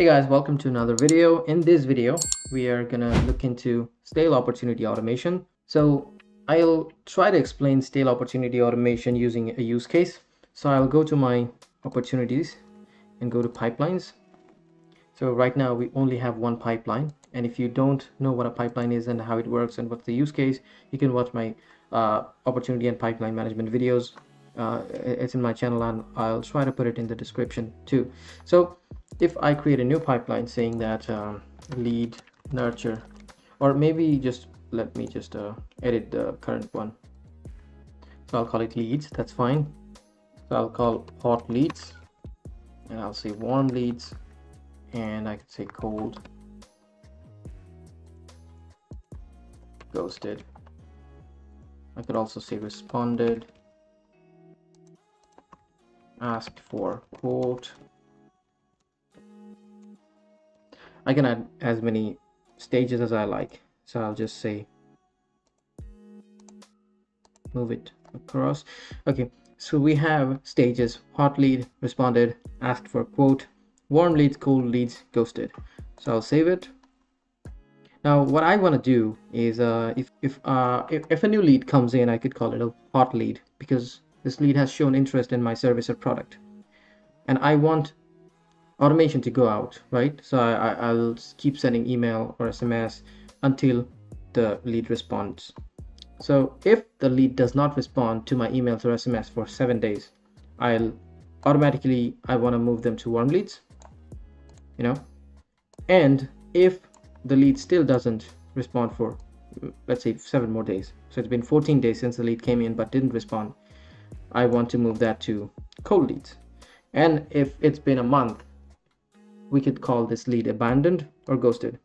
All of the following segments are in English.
Hey guys, welcome to another video. In this video, we are gonna look into stale opportunity automation. So I'll try to explain stale opportunity automation using a use case. So I'll go to my opportunities and go to pipelines. So right now we only have one pipeline. And if you don't know what a pipeline is and how it works and what's the use case, you can watch my uh, opportunity and pipeline management videos. Uh, it's in my channel and I'll try to put it in the description too. So if I create a new pipeline saying that um, lead nurture or maybe just let me just uh, edit the current one. So I'll call it leads that's fine. So I'll call hot leads and I'll say warm leads and I could say cold. Ghosted. I could also say responded. Asked for quote I can add as many stages as I like. So I'll just say move it across. Okay so we have stages. Hot lead responded asked for quote. Warm leads cold leads ghosted. So I'll save it. Now what I want to do is uh, if if, uh, if if a new lead comes in I could call it a hot lead because this lead has shown interest in my service or product. And I want automation to go out, right? So I, will keep sending email or SMS until the lead responds. So if the lead does not respond to my emails or SMS for seven days, I'll automatically, I want to move them to warm leads, you know? And if the lead still doesn't respond for, let's say seven more days, so it's been 14 days since the lead came in but didn't respond, I want to move that to cold leads. And if it's been a month we could call this lead abandoned or ghosted.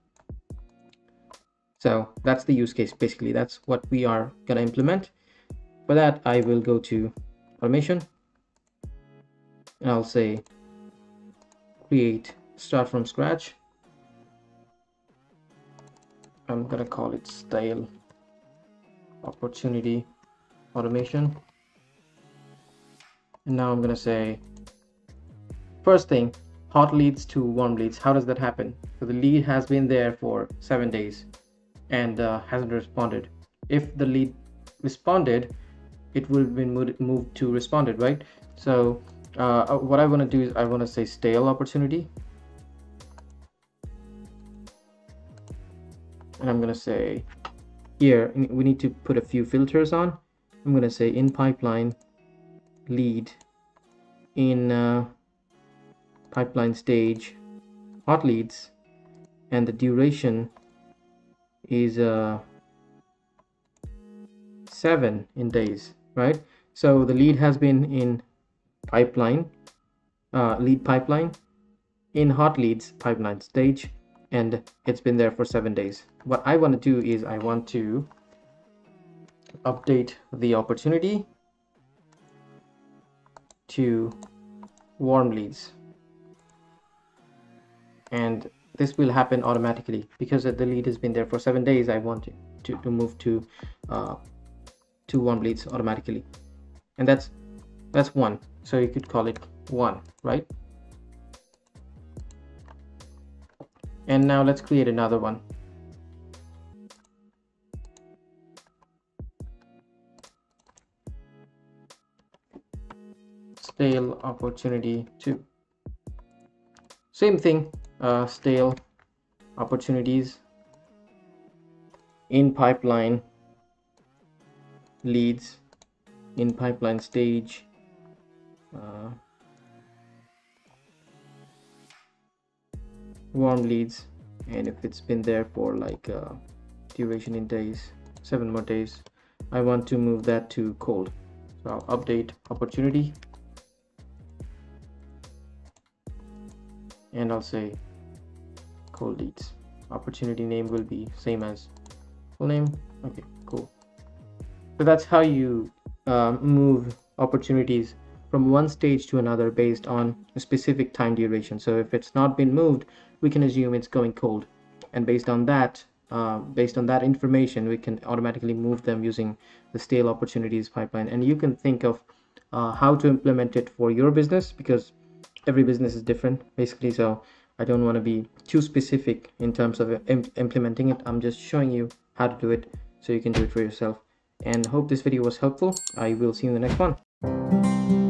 So that's the use case. Basically, that's what we are going to implement. For that, I will go to automation and I'll say create start from scratch. I'm going to call it stale opportunity automation. And now I'm going to say first thing hot leads to warm leads. How does that happen? So the lead has been there for seven days and uh, hasn't responded. If the lead responded, it would have been moved to responded, right? So uh, uh what I want to do is I want to say stale opportunity. And I'm going to say here, we need to put a few filters on. I'm going to say in pipeline lead in uh, pipeline stage hot leads and the duration is uh, 7 in days right? So the lead has been in pipeline uh, lead pipeline in hot leads pipeline stage and it's been there for seven days. What I want to do is I want to update the opportunity to warm leads and this will happen automatically because the lead has been there for seven days. I want to, to move to uh, to warm leads automatically. And that's that's one. So you could call it one right? And now let's create another one. Stale opportunity two. Same thing uh, stale opportunities in pipeline leads in pipeline stage uh, warm leads. And if it's been there for like uh, duration in days seven more days I want to move that to cold. So I'll update opportunity. And I'll say cold leads opportunity name will be same as full name? Okay cool. So that's how you uh, move opportunities from one stage to another based on a specific time duration. So if it's not been moved we can assume it's going cold. And based on that uh, based on that information we can automatically move them using the stale opportunities pipeline. And you can think of uh, how to implement it for your business because every business is different basically. So I don't want to be too specific in terms of Im implementing it. I'm just showing you how to do it so you can do it for yourself. And hope this video was helpful. I will see you in the next one.